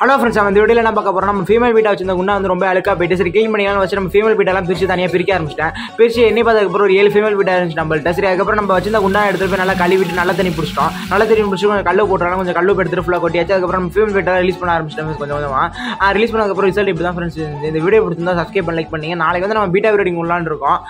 Hello friends அந்த வீடியோவில் என்ன பார்க்க போகிறோம் நம்ம ஃபீமேல் பீட்டா வச்சிருந்த குண்டா வந்து ரொம்ப அழுக்காக போயிட்டு சரி க்ளீன் பண்ணிக்கலாம் வச்சு நம்ம ஃபீமேல் பீட்டெல்லாம் பிரித்து தனியாக பிரிக்க ஆரம்பிச்சிட்டேன். பிரித்து எண்ணி பார்த்ததுக்கப்புறம் ஒரு ஏழு ஃபீமேல் பீட்டா இருந்துச்சு நம்மள்ட்ட. சரி அதுக்கப்புறம் நம்ம வச்சிருந்த குண்டா எடுத்துகிட்டு போய் நல்லா கழுவிட்டு நல்லா தண்ணி பிடிச்சிட்டோம். நல்ல தண்ணி பிடிச்சி கொஞ்சம் கல்லு போட்டுறாங்க கொஞ்சம் கல்லு எடுத்துட்டு ஃபுல்லாக கொட்டியாச்சு. அதுக்கப்புறம் நம்ம ஃபீமேல் பீட்டா ரிலீஸ் பண்ண ஆரம்பிச்சிட்டோம் கொஞ்சம் கொஞ்சமாக ரிலீஸ் பண்ணதுக்கப்புறம் ரிசல்ட் இப்படி தான் ஃப்ரெண்ட்ஸ் இந்த வீடியோ பிடிச்சிருந்தா சப்ஸ்கிரைப் பண்ணி லைக் பண்ணிங்க. நாளைக்கு வந்து நம்ம பீட்டா வீடியோ உள்ளான்னு இருக்கோம்.